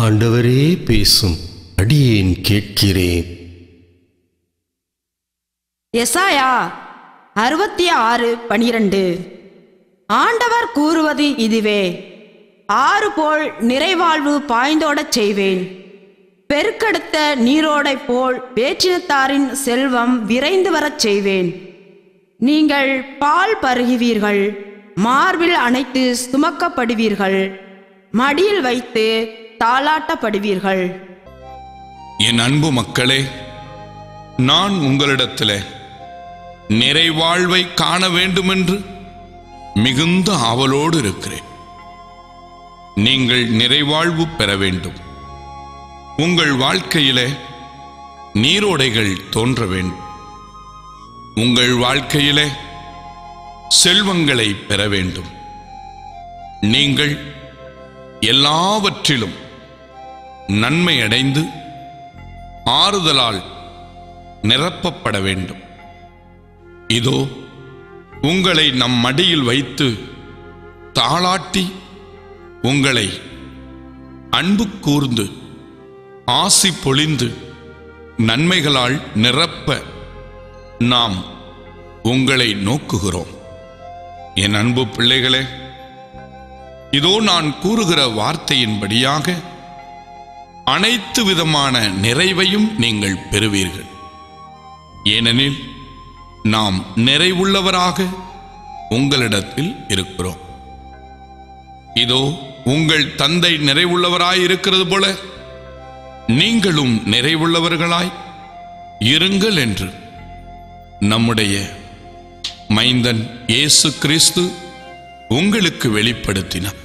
ஆண்டவரே பேசும் அடியேன் கேட்கிறேன். எசாயா அறுபத்தி ஆறு பனிரெண்டு. ஆண்டவர் கூறுவது இதுவே ஆறு போல் நிறைவாழ்வு பாய்ந்தோடச் செய்வேன். பெருக்கெடுத்த நீரோடை போல் வேற்றினத்தாரின் செல்வம் விரைந்து வரச் செய்வேன். நீங்கள் பால் பருகுவீர்கள் மார்பில் அணைத்து சுமக்கப்படுவீர்கள் மடியில் வைத்து தாளாட்டப்படுவீர்கள். என் அன்பு மக்களே நான் உங்களிடத்தில் நிறைவாழ்வை காண வேண்டுமென்று மிகுந்த ஆவலோடு இருக்கிறேன். நீங்கள் நிறைவாழ்வு பெற வேண்டும். உங்கள் வாழ்க்கையிலே நீரோடைகள் தோன்ற வேண்டும். உங்கள் வாழ்க்கையிலே செல்வங்களை பெற வேண்டும். நீங்கள் எல்லாவற்றிலும் நன்மை அடைந்து ஆறுதலால் நிரப்பப்பட வேண்டும். இதோ உங்களை நம் மடியில் வைத்து தாளாட்டி உங்களை அன்பு கூர்ந்து ஆசி பொழிந்து நன்மைகளால் நிரப்ப நாம் உங்களை நோக்குகிறோம். என் அன்பு பிள்ளைகளே இதோ நான் கூறுகிற வார்த்தையின்படியாக அனைத்து விதமான நிறைவையும் நீங்கள் பெறுவீர்கள். ஏனெனில் நாம் நிறைவுள்ளவராக உங்களிடத்தில் இருக்கிறோம். இதோ உங்கள் தந்தை நிறைவுள்ளவராய் இருக்கிறது போல நீங்களும் நிறைவுள்ளவர்களாய் இருங்கள் என்று நம்முடைய மைந்தன் இயேசு கிறிஸ்து உங்களுக்கு வெளிப்படுத்தினார்.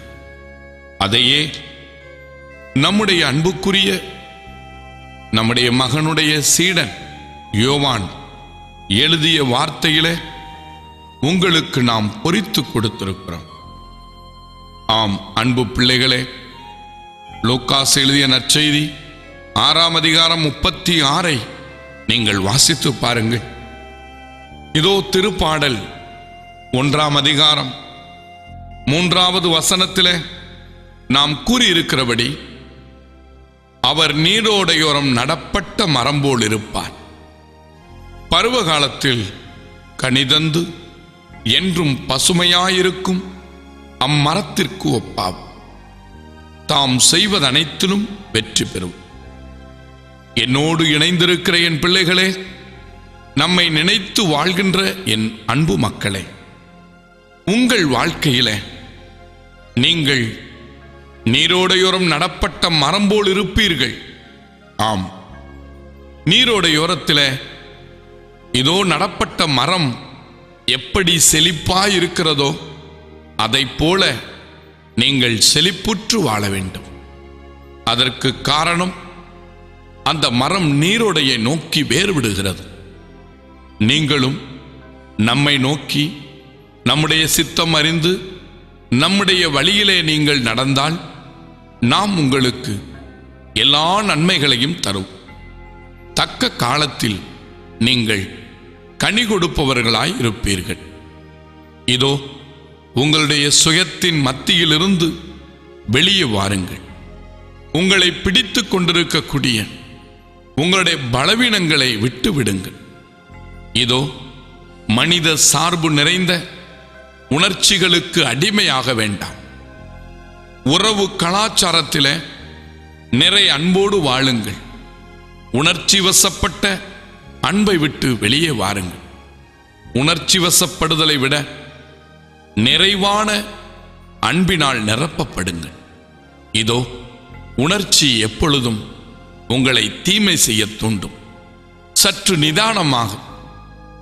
அதையே நம்முடைய அன்புக்குரிய நம்முடைய மகனுடைய சீடன் யோவான் எழுதிய வார்த்தையிலே உங்களுக்கு நாம் பொறித்து கொடுத்திருக்கிறோம். ஆம் அன்பு பிள்ளைகளே லோக்காஸ் எழுதிய நற்செய்தி ஆறாம் அதிகாரம் முப்பத்தி ஆறை நீங்கள் வாசித்து பாருங்கள். இதோ திருப்பாடல் ஒன்றாம் அதிகாரம் மூன்றாவது வசனத்திலே நாம் கூறியிருக்கிறபடி அவர் நீரோடையோரம் நடப்பட்ட மரம் போல் இருப்பார். பருவ காலத்தில் கனிதந்து என்றும் பசுமையாயிருக்கும் அம்மரத்திற்கு ஒப்பாம் தாம் செய்வதனைத்திலும் வெற்றி பெறும். என்னோடு இணைந்திருக்கிற என் பிள்ளைகளே நம்மை நினைத்து வாழ்கின்ற என் அன்பு மக்களே உங்கள் வாழ்க்கையில நீங்கள் நீரோடையோரம் நடப்பட்ட மரம் போல் இருப்பீர்கள். ஆம். நீரோடையோரத்தில் இதோ நடப்பட்ட மரம் எப்படி செழிப்பாய் இருக்கிறதோ அதைப் போல நீங்கள் செழிப்புற்று வாழ வேண்டும். அதற்கு காரணம் அந்த மரம் நீரோடையை நோக்கி வேறுவிடுகிறது. நீங்களும் நம்மை நோக்கி நம்முடைய சித்தம் அறிந்து நம்முடைய வழியிலே நீங்கள் நடந்தால் நாம் உங்களுக்கு எல்லா நன்மைகளையும் தரும். தக்க காலத்தில் நீங்கள் கனி கொடுப்பவர்களாய் இருப்பீர்கள். இதோ உங்களுடைய சுயத்தின் மத்தியிலிருந்து வெளியே வாருங்கள். உங்களை பிடித்து கொண்டிருக்கக்கூடிய உங்களுடைய பலவீனங்களை விட்டு விடுங்கள் இதோ மனித சார்பு நிறைந்த உணர்ச்சிகளுக்கு அடிமையாக வேண்டாம். உறவு கலாச்சாரத்தில் நிறை அன்போடு வாழுங்கள். உணர்ச்சி வசப்பட்ட அன்பை விட்டு வெளியே வாருங்கள். உணர்ச்சி வசப்படுதலை விட நிறைவான அன்பினால் நிரப்பப்படுங்கள். இதோ உணர்ச்சி எப்பொழுதும் உங்களை தீமை செய்ய தூண்டும். சற்று நிதானமாக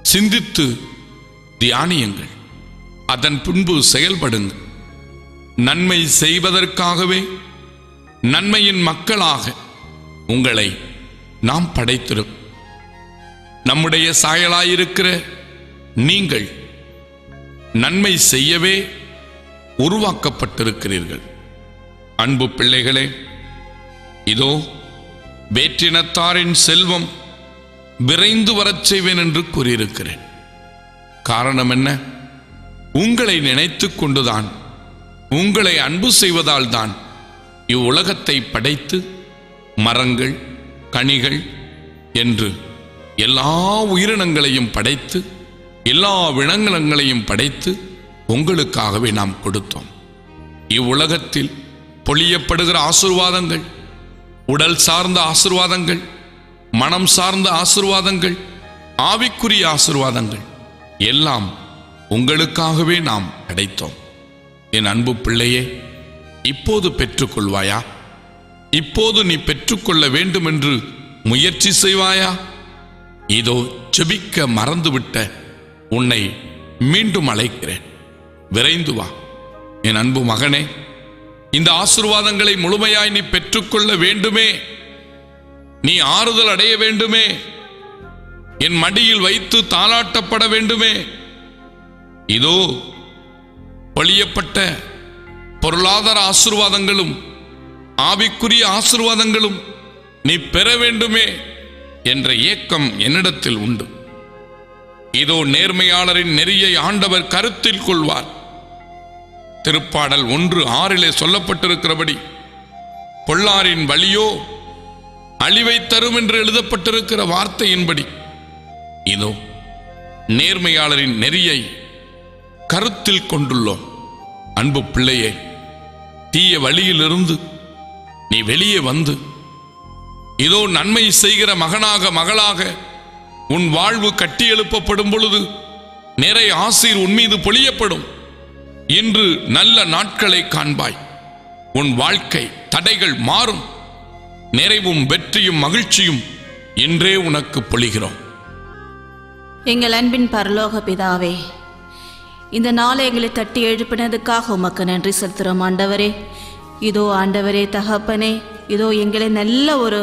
சிந்தித்து தியானியுங்கள். அதன் பின்பு செயல்படுங்கள். நன்மை செய்வதற்காகவே நன்மையின் மக்களாக உங்களை நாம் படைத்திரும். நம்முடைய சாயலாயிருக்கிற நீங்கள் நன்மை செய்யவே உருவாக்கப்பட்டிருக்கிறீர்கள். அன்பு பிள்ளைகளே இதோ வேற்றினத்தாரின் செல்வம் விரைந்து வரச் செய்வேன் என்று கூறியிருக்கிறேன். காரணம் என்ன? உங்களை நினைத்து கொண்டுதான் உங்களை அன்பு செய்வதால் தான் இவ்வுலகத்தை படைத்து மரங்கள் கனிகள் என்று எல்லா உயிரினங்களையும் படைத்து எல்லா விலங்கினங்களையும் படைத்து உங்களுக்காகவே நாம் கொடுத்தோம். இவ்வுலகத்தில் பொழியப்படுகிற ஆசிர்வாதங்கள் உடல் சார்ந்த ஆசிர்வாதங்கள் மனம் சார்ந்த ஆசிர்வாதங்கள் ஆவிக்குரிய ஆசிர்வாதங்கள் எல்லாம் உங்களுக்காகவே நாம் அடைத்தோம் என் அன்பு பிள்ளையே இப்போது பெற்றுக்கொள்வாயா? இப்போது நீ பெற்றுக்கொள்ள வேண்டும் என்று முயற்சி செய்வாயா? இதோ செபிக்க மறந்துவிட்ட உன்னை மீண்டும் அழைக்கிறேன். விரைந்து வா என் அன்பு மகனே. இந்த ஆசிர்வாதங்களை முழுமையாய் நீ பெற்றுக்கொள்ள வேண்டுமே. நீ ஆறுதல் அடைய வேண்டுமே. என் மடியில் வைத்து தாளாட்டப்பட வேண்டுமே. இதோ பழியப்பட்ட பொருளாதார ஆசிர்வாதங்களும் ஆவிக்குரிய ஆசிர்வாதங்களும் நீ பெற வேண்டுமே என்ற ஏக்கம் என்னிடத்தில் உண்டு. இதோ நேர்மையாளரின் நெறியை ஆண்டவர் கருத்தில் கொள்வார். திருப்பாடல் ஒன்று ஆறிலே சொல்லப்பட்டிருக்கிறபடி பொல்லாரின் வழியோ அழிவை தரும் என்று எழுதப்பட்டிருக்கிற வார்த்தையின்படி இதோ நேர்மையாளரின் நெறியை கருத்தில் கொண்டுள்ளோம். அன்பு பிள்ளையே தீய வழியிலிருந்து நீ வெளியே வந்து இதோ நன்மை செய்கிற மகனாக மகளாக உன் வாழ்வு கட்டி எழுப்பப்படும் பொழுது நிறை ஆசீர் உன் மீது பொழியப்படும். இன்று நல்ல நாட்களை காண்பாய். உன் வாழ்க்கை தடைகள் மாறும். நிறைவும் வெற்றியும் மகிழ்ச்சியும் இன்றே உனக்கு பொழிகிறோம். எங்கள் அன்பின் பரலோக பிதாவே இந்த நாளை எங்களை தட்டி எழுப்பினதுக்காக உமக்கு நன்றி செலுத்துகிறோம் ஆண்டவரே. இதோ ஆண்டவரே தகப்பனே இதோ எங்களை நல்ல ஒரு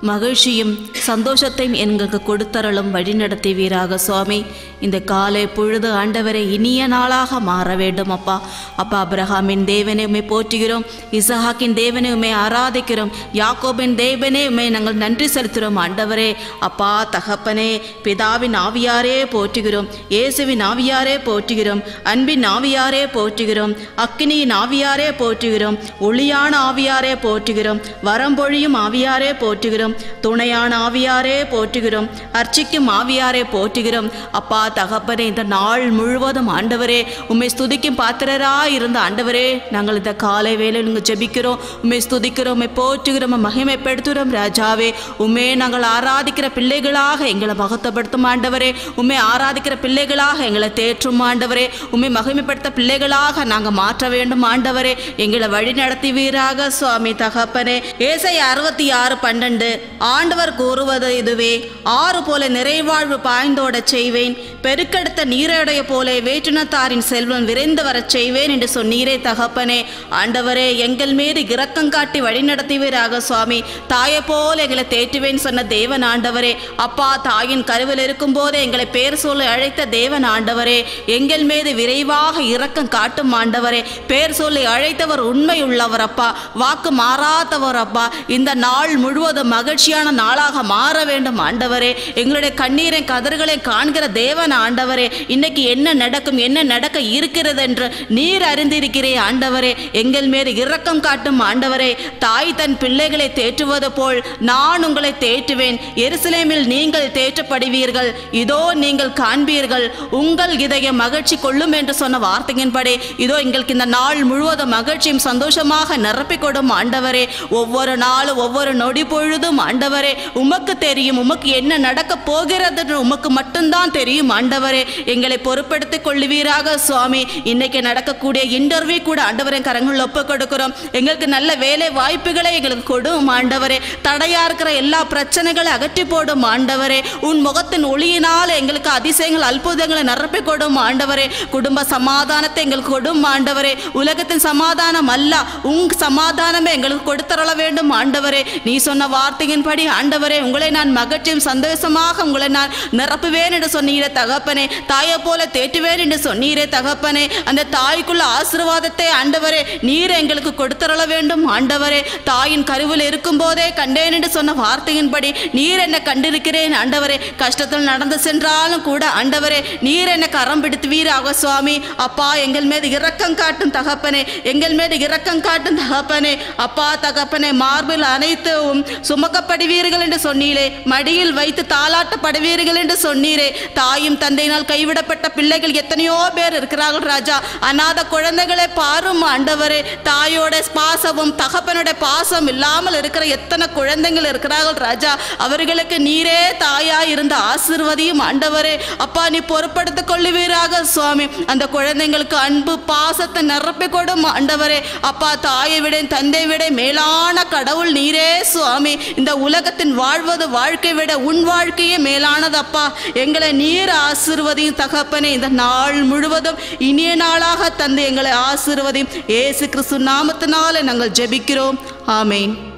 மகிழ்ச்சியும் சந்தோஷத்தையும் எங்களுக்கு கொடுத்தரலும் வழிநடத்துவீராக சுவாமி. இந்த காலை பொழுது ஆண்டவரை இனிய நாளாக மாற வேண்டும் அப்பா. அப்பா அப்ரஹாமின் தேவனை உண்மை போற்றுகிறோம். இசஹாக்கின் தேவனை உண்மை ஆராதிக்கிறோம். யாக்கோபின் தேவனே உண்மை நாங்கள் நன்றி செலுத்துகிறோம். ஆண்டவரே அப்பா தகப்பனே பிதாவின் ஆவியாரே போற்றுகிறோம். இயேசுவின் ஆவியாரே போற்றுகிறோம். அன்பின் ஆவியாரே போற்றுகிறோம். அக்னியின் ஆவியாரே போற்றுகிறோம். ஒளியான ஆவியாரே போற்றுகிறோம். வரம்பொழியும் ஆவியாரே போற்றுகிறோம். துணையான ஆவியாரே போற்றுகிறோம். அர்ச்சிக்கும் ஆவியாரே போற்றுகிறோம். அப்பா தகப்பனே இந்த நாள் முழுவதும் ஆண்டவரே உண்மை ஸ்துதிக்கும் பாத்திரரா இருந்த ஆண்டவரே நாங்கள் இந்த காலை வேலை நீங்கள் ஜெபிக்கிறோம். உண்மை ஸ்துதிக்கிறோம் உண்மை போற்றுகிறோம் மகிமைப்படுத்துகிறோம் ராஜாவே. உண்மை நாங்கள் ஆராதிக்கிற பிள்ளைகளாக எங்களை மகத்தப்படுத்தும் ஆண்டவரே. உண்மை ஆராதிக்கிற பிள்ளைகளாக எங்களை தேற்றும் ஆண்டவரே. உண்மை மகிமைப்படுத்த பிள்ளைகளாக நாங்கள் மாற்ற வேண்டும் ஆண்டவரே. எங்களை வழி நடத்துவீராக சுவாமி தகப்பனே. ஏசை அறுபத்தி ஆறு பன்னெண்டு ஆண்டவர் கூறுவது இதுவே. ஆறு போல நிறைவாழ்வு பாய்ந்தோடச் செய்வேன். பெருக்கெடுத்த நீரைடைய போல வேற்றினத்தாரின் செல்வம் விரைந்து வரச் செய்வேன் என்று சொன்னீரே தகப்பனே. ஆண்டவரே எங்கள் மீது இரக்கம் காட்டி வழி நடத்துவீராக சுவாமி. தாயை போல எங்களை தேற்றுவேன் சொன்ன தேவன் ஆண்டவரே. அப்பா தாயின் கருவில் இருக்கும் போதே எங்களை பேர் சொல்லி அழைத்த தேவன் ஆண்டவரே. எங்கள் மீது விரைவாக இரக்கம் காட்டும் ஆண்டவரே. பேர் சொல்லி அழைத்தவர் உண்மை உள்ளவர் அப்பா. வாக்கு மாறாதவர் அப்பா. இந்த நாள் முழுவதும் மகிழ்ச்சியான நாளாக மாற வேண்டும் ஆண்டவரே. எங்களுடைய கண்ணீரை கதறுகளை காண்கிற தேவன் ஆண்டவரே. இன்னைக்கு என்ன நடக்கும் என்ன நடக்க இருக்கிறது என்று நீர் அறிந்திருக்கிறே ஆண்டவரே. எங்கள் மீது இரக்கம் காட்டும் ஆண்டவரே. தாய் தன் பிள்ளைகளை தேற்றுவது போல் நான் உங்களை தேற்றுவேன். எருசலேமில் நீங்கள் தேற்றப்படுவீர்கள். இதோ நீங்கள் காண்பீர்கள் உங்கள் இதயம் மகிழ்ச்சி கொள்ளும் என்று சொன்ன வார்த்தையின்படி. இதோ எங்களுக்கு இந்த நாள் முழுவதும் மகிழ்ச்சியும் சந்தோஷமாக நிரப்பிக்கொடும் ஆண்டவரே. ஒவ்வொரு நாளும் ஒவ்வொரு நொடி பொழுதும் ஆண்டவரே உமக்கு தெரியும் உமக்கு என்ன நடக்க போகிறது உமக்கு மட்டும்தான் தெரியும் ஆண்டவரே. எங்களை பொறுப்படுத்திக் கொள்ளுவீராக சுவாமி. இன்னைக்கு நடக்கக்கூடிய இன்டர்வியூ கூட ஆண்டவரின் கரங்களில் ஒப்பு கொடுக்கிறோம். எங்களுக்கு நல்ல வேலை வாய்ப்புகளை எங்களுக்கு கொடும் ஆண்டவரே. தடையா இருக்கிற எல்லா பிரச்சனைகளை அகற்றி போடும் ஆண்டவரே. உன் முகத்தின் ஒளியினால் எங்களுக்கு அதிசயங்கள் அற்புதங்களை நிரப்பி கொடும் ஆண்டவரே. குடும்ப சமாதானத்தை எங்களுக்கு கொடும் ஆண்டவரே. உலகத்தின் சமாதானம் அல்ல உங் சமாதானமே எங்களுக்கு கொடுத்தரள வேண்டும் ஆண்டவரே. நீ சொன்ன வார்த்தை வார்த்தையின்படி ஆண்டவரே உங்களை நான் மகிழ்ச்சியும் சந்தோஷமாக உங்களை நான் நிரப்புவேன் என்று சொன்னீரே தகப்பனே. தாயை போல தேற்றுவேன் என்று சொன்னீரே தகப்பனே. அந்த தாய்க்குள்ள ஆசீர்வாதத்தை ஆண்டவரே நீர் எங்களுக்கு கொடுத்துரள வேண்டும். ஆண்டவரே தாயின் கருவில் இருக்கும் போதே கண்டேன் என்று சொன்ன வார்த்தையின்படி நீர் என்னை கண்டிருக்கிறேன். ஆண்டவரே கஷ்டத்தில் நடந்து சென்றாலும் கூட ஆண்டவரே நீர் என்னை கரம் பிடித்துவீராக சுவாமி. அப்பா எங்கள் மீது இரக்கம் காட்டும் தகப்பனே. எங்கள் மீது இரக்கம் காட்டும் தகப்பனே. அப்பா தகப்பனே மார்பில் அனைத்தும் சுமக்கப்படுவீர்கள் என்று சொன்னீரே. மடியில் வைத்து தாளாட்டப்படுவீர்கள் என்று சொன்னீரே. தாயும் தந்தையினால் கைவிடப்பட்ட பிள்ளைகள் எத்தனையோ பேர் இருக்கிறார்கள் ராஜா. அநாத குழந்தைகளை பாரும் ஆண்டவரே. தாயோட பாசமும் தகப்பனுடைய பாசம் இல்லாமல் இருக்கிற எத்தனை குழந்தைகள் இருக்கிறார்கள் ராஜா. அவர்களுக்கு நீரே தாயா இருந்த ஆசிர்வதியும் ஆண்டவரே. அப்பா நீ பொறுப்படுத்திக் கொள்ளுவீராக சுவாமி. அந்த குழந்தைங்களுக்கு அன்பு பாசத்தை நிரப்பி கொடும் ஆண்டவரே. அப்பா தாயை விட தந்தை விட மேலான கடவுள் நீரே சுவாமி. இந்த உலகத்தின் வாழ்வது வாழ்க்கை விட உன் வாழ்க்கையே மேலானது அப்பா எங்களை நீர் ஆசிர்வதையும் தகப்பனே இந்த நாள் முழுவதும் இனிய நாளாக தந்து எங்களை ஆசிர்வதையும். ஏசு கிறிஸ்து நாமத்தினால நாங்கள் ஜெபிக்கிறோம். ஆமேன்.